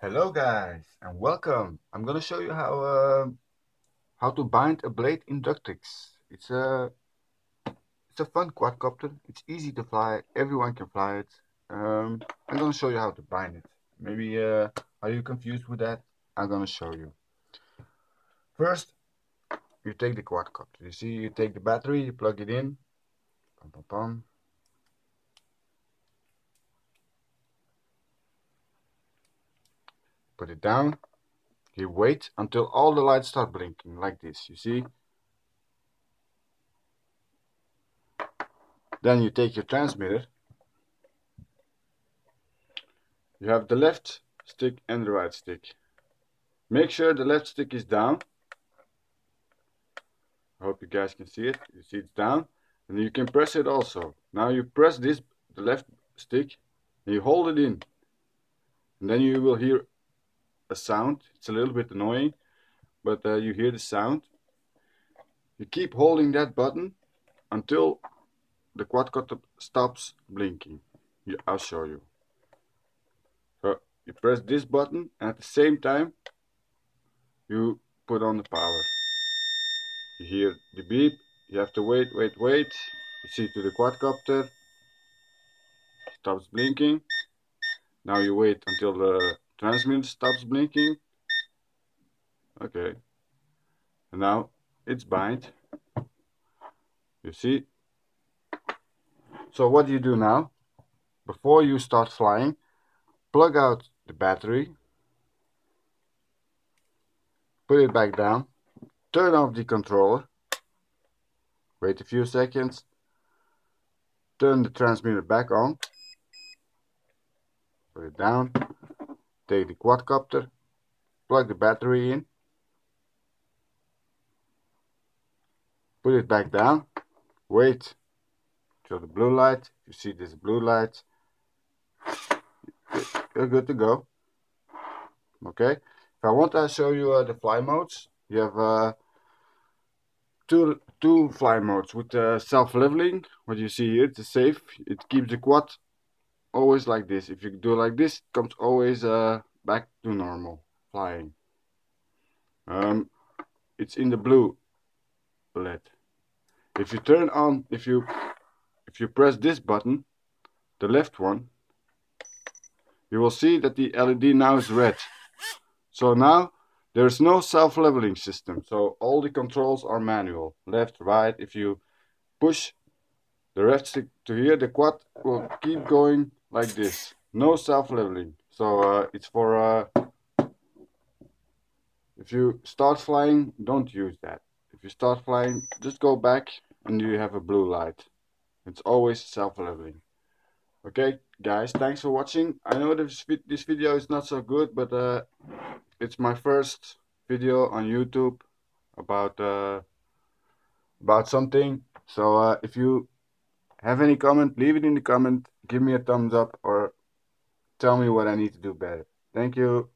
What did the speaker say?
Hello guys and welcome. I'm gonna show you how uh, how to bind a blade Inductrix. It's a it's a fun quadcopter. It's easy to fly. Everyone can fly it. Um, I'm gonna show you how to bind it. Maybe uh, are you confused with that? I'm gonna show you. First, you take the quadcopter. You see, you take the battery, you plug it in. Put it down. You wait until all the lights start blinking like this you see? Then you take your transmitter. You have the left stick and the right stick. Make sure the left stick is down. I hope you guys can see it. You see it's down. And you can press it also. Now you press this the left stick and you hold it in. And then you will hear a sound. It's a little bit annoying, but uh, you hear the sound. You keep holding that button until the quadcopter stops blinking. I'll show you. So you press this button and at the same time you put on the power. You hear the beep, you have to wait, wait, wait. You see to the quadcopter, stops blinking. Now you wait until the transmitter stops blinking. Okay. And now it's bind. You see? So what do you do now? Before you start flying, plug out the battery, put it back down, turn off the controller, wait a few seconds, turn the transmitter back on, put it down, take the quadcopter, plug the battery in, put it back down, wait till the blue light, you see this blue light, you're good to go. Okay, if I want to show you uh, the fly modes, you have uh, two two fly modes with uh, self-leveling. What you see here, it's safe. It keeps the quad always like this. If you do like this, it comes always uh, back to normal flying. Um, it's in the blue LED. If you turn on, if you if you press this button, the left one, you will see that the LED now is red. So now there's no self-leveling system. So all the controls are manual, left, right. If you push the left stick to here, the quad will keep going like this. No self-leveling. So uh, it's for uh, if you start flying don't use that. If you start flying just go back and you have a blue light. It's always self-leveling. Okay guys thanks for watching. I know this, this video is not so good but uh, it's my first video on YouTube about uh, about something. So uh, if you have any comment leave it in the comment give me a thumbs up or tell me what I need to do better. Thank you.